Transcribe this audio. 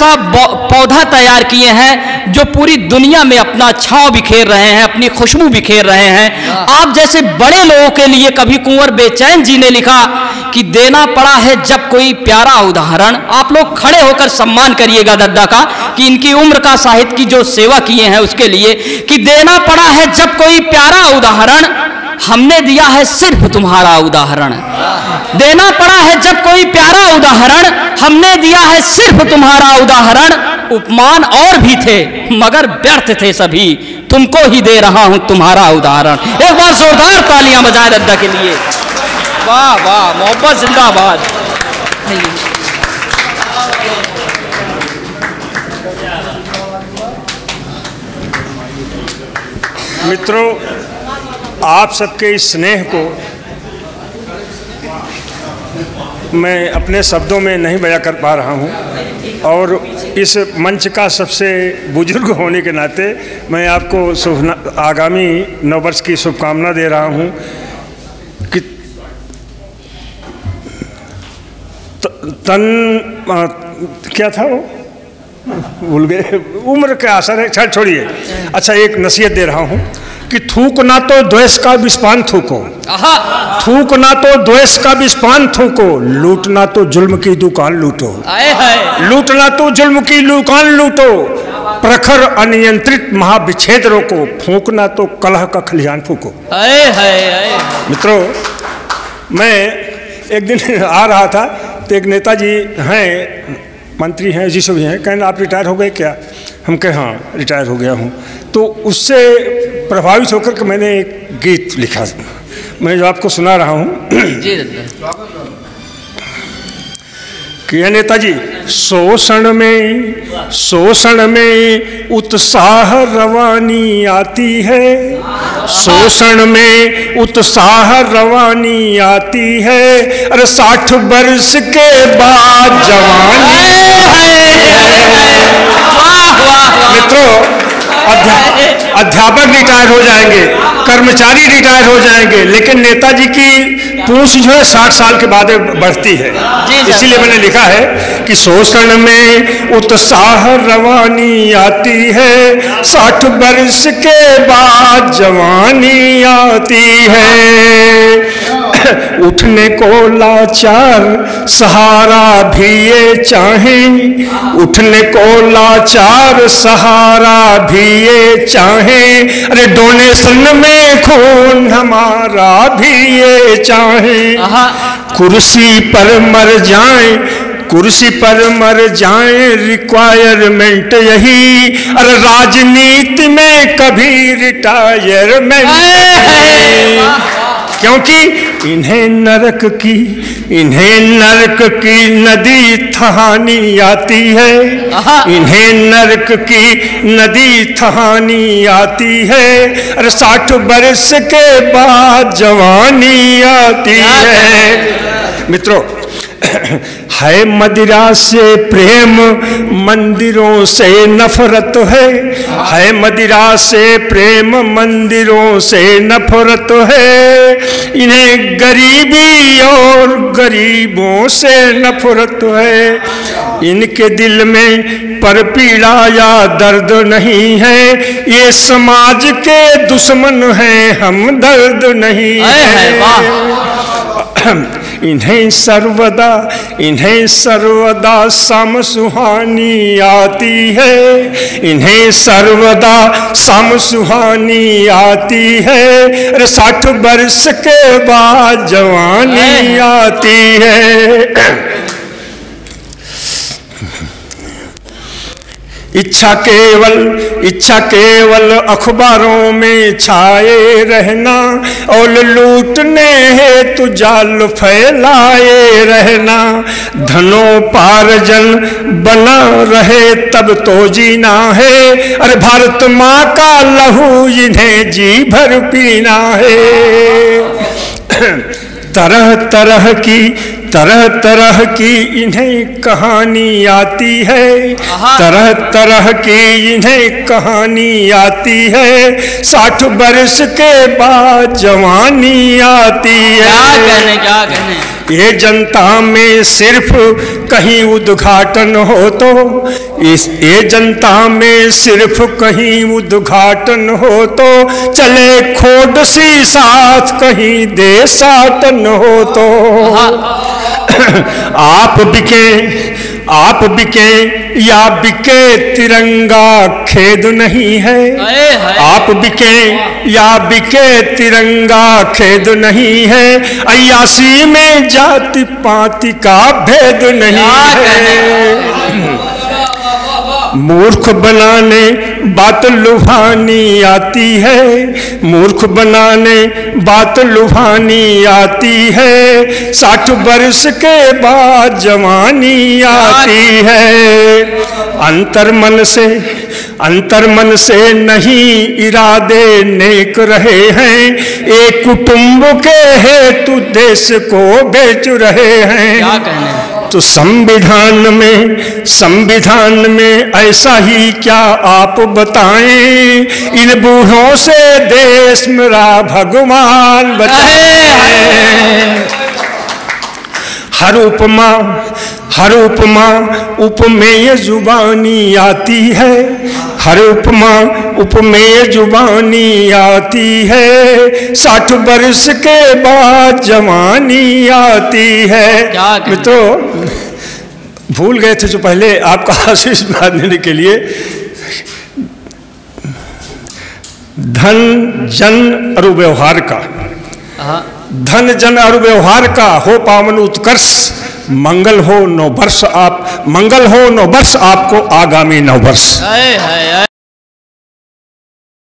ऐसा पौधा तैयार किए हैं जो पूरी दुनिया में अपना छाव बिखेर रहे हैं अपनी खुशबू बिखेर रहे हैं। आप जैसे बड़े लोगों के लिए कभी कुंवर बेचैन जी ने लिखा कि देना पड़ा है जब कोई प्यारा उदाहरण। आप लोग खड़े होकर सम्मान करिएगा दद्दा का कि इनकी उम्र का साहित्य की जो सेवा किए हैं उसके लिए कि देना पड़ा है जब कोई प्यारा उदाहरण। हमने दिया है सिर्फ़ तुम्हारा उदाहरण। देना पड़ा है जब कोई प्यारा उदाहरण, हमने दिया है सिर्फ़ तुम्हारा उदाहरण। उपमान और भी थे, मगर व्यर्थ थे सभी। तुमको ही दे रहा हूँ तुम्हारा उदाहरण। एक बार जोरदार तालियाँ बजाए रद्दा के लिए। वाह वाह, मोहब्बत जिंदाबाद। मित्रों आप सबके इस स्नेह को मैं अपने शब्दों में नहीं बया कर पा रहा हूँ। और इस मंच का सबसे बुज़ुर्ग होने के नाते मैं आपको आगामी नववर्ष की शुभकामना दे रहा हूँ कि तन आ, क्या था वो? भूल गए। उम्र का असर है छोड़िए। अच्छा एक नसीहत दे रहा हूँ कि थूक ना तो द्वेष का विस्पान थूको। थूक ना तो द्वेष का विस्पान थूको। लूटना तो जुल्म की दुकान लूटो। लूटना तो जुल्म की दुकान लूटो। प्रखर अनियंत्रित महाविच्छेद रोको। फूकना तो कलह का खलिहान फूको। मित्रों मैं एक दिन आ रहा था तो एक नेताजी हैं मंत्री हैं, जी भी हैं, कहें, आप रिटायर हो गए क्या? हम कहे हाँ रिटायर हो गया हूँ। तो उससे प्रभावित होकर के मैंने एक गीत लिखा। मैं जो आपको सुना रहा हूँ। कि नेताजी? शोषण में शोषण में उत्साह रवानी आती है। शोषण में उत्साह रवानी आती है। अरे साठ वर्ष के बाद जवानी। मित्रों अध्यापक रिटायर हो जाएँगे कर्मचारी रिटायर हो जाएँगे लेकिन नेताजी की पूछ जो है साठ साल के बाद बढ़ती है। इसीलिए मैंने लिखा है कि शोषण में उत्साह रवानी आती है साठ वर्ष के बाद जवानी आती है। उठने को लाचार सहारा भी ये चाहे। उठने को लाचार सहारा भी ये चाहे। अरे डोनेशन में खून हमारा भी ये चाहे। कुर्सी पर मर जाए कुर्सी पर मर जाए रिक्वायरमेंट यही। अरे राजनीति में कभी रिटायरमेंट क्योंकि इन्हें नरक की इन्हें नरक की नदी थहानी आती है। इन्हें नरक की नदी थहानी आती है। अरे साठ बरस के बाद जवानी आती है। मित्रों है मदिरा से प्रेम मंदिरों से नफरत है। है मदिरा से प्रेम मंदिरों से नफरत है। इन्हें गरीबी और गरीबों से नफरत है। इनके दिल में पर पीड़ा या दर्द नहीं है। ये समाज के दुश्मन हैं हम दर्द नहीं है। इन्हें सर्वदा इन्हें सर्वदा सम सुहानी आती है। इन्हें सर्वदा सम सुहानी आती है। अरे साठ वर्ष के बाद जवानी आती है। इच्छा केवल इच्छा केवल अखबारों में छाए रहना, और लूटने है तु जाल फैलाए रहना। धनोपार्जन बना रहे, तब तो जीना है। अरे भारत माँ का लहू, इन्हें जी भर पीना है। तरह तरह की तरह तरह की इन्हें कहानी आती है। तरह तरह की इन्हें कहानी आती है। साठ बरस के बाद जवानी आती है। क्या कहने क्या कहने? ये जनता में सिर्फ़ कहीं उद्घाटन हो तो इस ये जनता में सिर्फ़ कहीं उद्घाटन हो तो चले खोड सी साथ कहीं सातन हो तो। आप बिके आप बिके या बिके तिरंगा खेद नहीं है। आप बिके या बिके तिरंगा खेद नहीं है। अयासी में जाति पाति का भेद नहीं है। मूर्ख बनाने बात लुभानी आती है। मूर्ख बनाने बात लुभानी आती है। साठ वर्ष के बाद जवानी आती है। अंतर मन से, अंतर मन से नहीं इरादे नेक रहे हैं। एक कुटुंब के हेतु देश को बेच रहे हैं। क्या कहने तो संविधान में संविधान में ऐसा ही क्या आप बताएँ? इन बूढ़ों से देश मेरा भगवान बचाए हर उपमा हर उपमा, उपमेय जुबानी आती है। हर उपमा उपमेय जुबानी आती है। साठ वर्ष के बाद जवानी आती है? मित्रों भूल गए थे जो पहले आपका आशीर्वाद देने के लिए। धन जन और व्यवहार का। हाँ। धन जन और व्यवहार का हो पावन उत्कर्ष मंगल हो नौ वर्ष आप मंगल हो नौ वर्ष आपको आगामी नौ वर्ष।